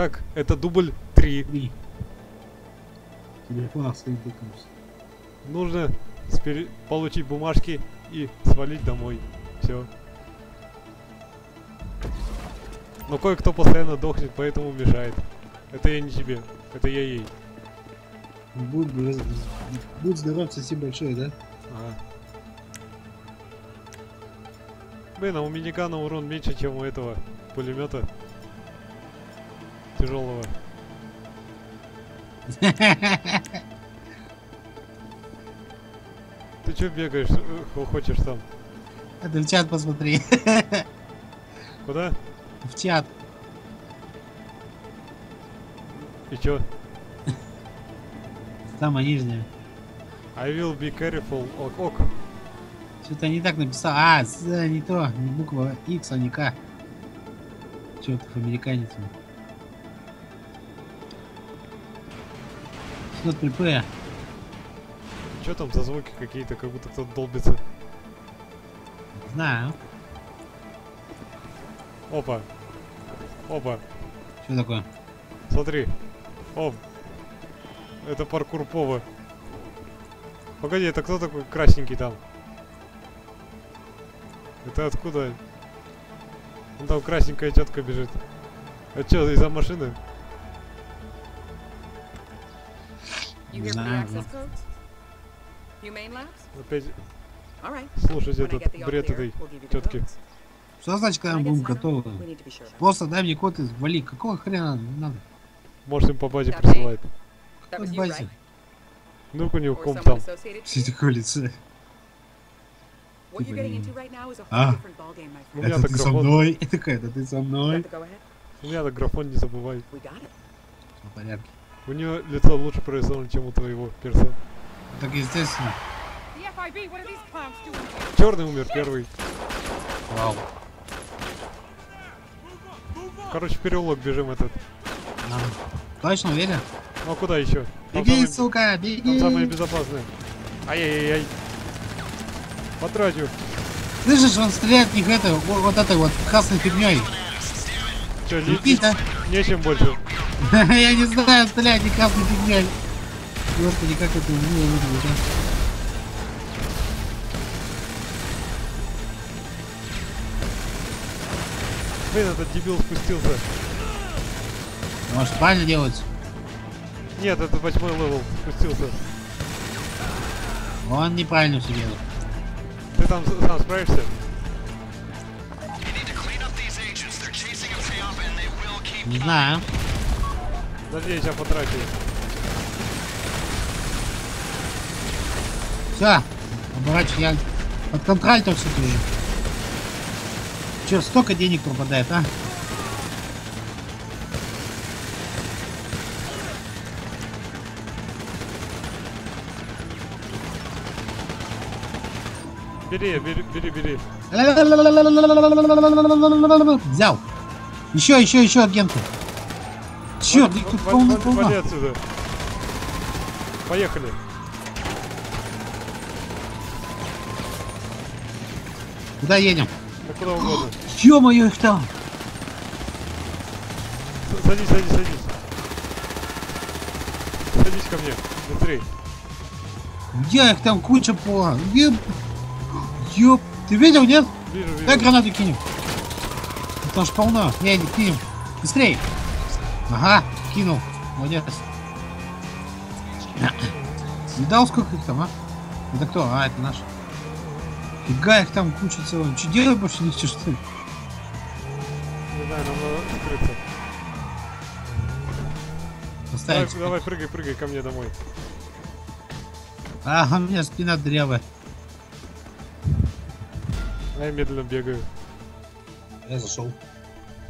Так, это дубль 3. Три. Телефон стоит выкнулся. Нужно получить бумажки и свалить домой. Все. Но кое-кто постоянно дохнет, поэтому мешает. Это я не тебе, это я ей. Будь, будь здоров, спасибо большое, да? Ага. Блин, а у минигана урон меньше, чем у этого пулемета тяжелого. Ты чё бегаешь, хочешь там? Это в чат посмотри. Куда? В чат. И чё? Самое нижнее. I will be careful. Ок, ок. Что-то не так написал. А, не то. Не буква X, а не К. Чертов американец. он. Что при П? Там за звуки какие-то, как будто кто-то долбится. Не Знаю. Опа. Опа. Что такое? Смотри. Оп. Это паркур Пова. Погоди, это кто такой красненький там? Это откуда? Вон там красненькая тетка бежит. А чё, из-за машины? You labs? Опять слушать этот бред этой тетки. Что значит, когда мы будем готовы? Просто дай мне код и вали. Какого хрена надо? Может им по базе присылает. You, базе. Вдруг у него комп там. Все такое Типа whole А. Это так ты со графон. мной. И такая, это ты со мной. У меня так графон не забывай. Всё в порядке. У нее лицо лучше прорисовано, чем у твоего перса. Так естественно. Черный умер первый. Вау. Короче, переулок бежим этот. Надо. Точно уверен? Ну а куда еще? Там Беги, самое- сука, Там беги! самое безопасное. Ай-яй-яй. Потратил. Слышишь, он стреляет в них это, вот, этой вот красной фигней. Че, не, а? нечем больше. Я не знаю, стрелять не красной фигней. Господи, как это мило выглядит, а? Блин, этот дебил спустился. Может, правильно делать? Нет, это восьмой level спустился. Он неправильно все делает. Ты там сам справишься? Не знаю. Подожди, я сейчас потрачу. Все, оборачивай, я под контроль все уже. Че, столько денег пропадает, а? Бери, бери, бери, бери. Взял. Еще, еще, еще агенты. Черт, их тут Вали- полно вали- полно. вали отсюда. Поехали. Куда едем? Да куда угодно. Ё-моё, их там. С- Садись, садись, садись. Садись ко мне. Быстрей. Я их там куча по. Еб... Ёп. Ты видел, нет? Вижу, вижу. Дай гранату кинем. Там ж полно. Не, не кинем. Быстрей. Ага, кинул. Молодец. Видал, сколько их там, а? Это кто? А, это наш. Фига их там куча целая. Че делать больше нечего, что ли? Не знаю, нам надо скрыться. Давай, Поставить. давай, прыгай, прыгай ко мне домой. Ага, у меня спина дырявая. А я медленно бегаю. Я зашел.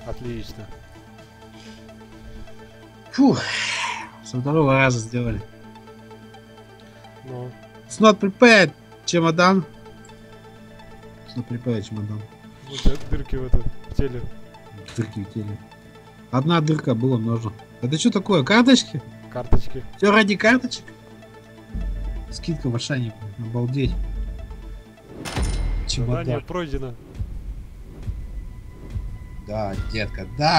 Отлично. Фух. Со второго раза сделали. Ну, It's not prepared, чемодан. It's not prepared, чемодан. тебя дырки в этом в теле. Дырки в теле. Одна дырка, было много. Это что такое? Карточки? Карточки. Все ради карточек? Скидка в Ашане. Обалдеть. Задание Чемодан. пройдено. Да, детка, да,